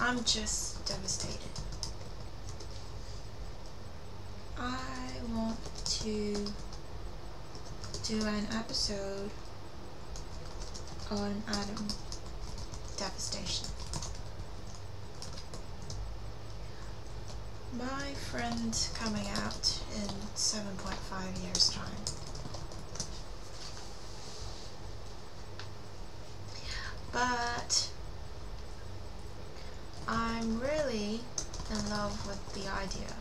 I'm just devastated. I want to do an episode on atom devastation. My friend coming out in 7.5 years time. But I'm really in love with the idea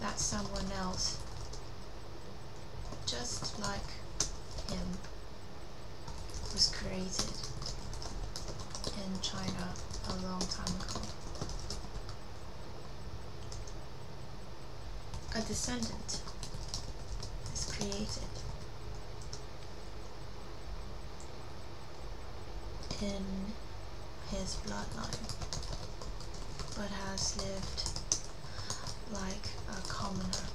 that someone else just like him was created in China a long time ago. A descendant is created in his bloodline but has lived like a commoner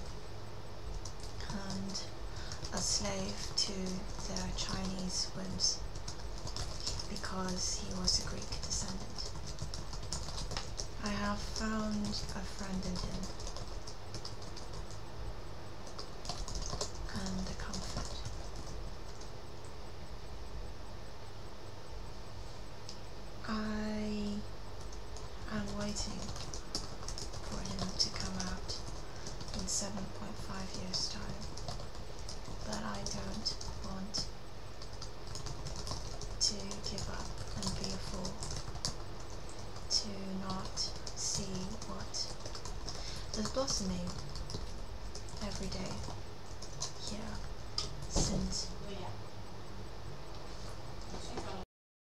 and a slave to the Chinese whims because he was a Greek descendant. I have found a friend in him and a comfort. I am waiting for him to come out in 7.5 years time. But I don't want to give up and be a fool to not see what is blossoming every day here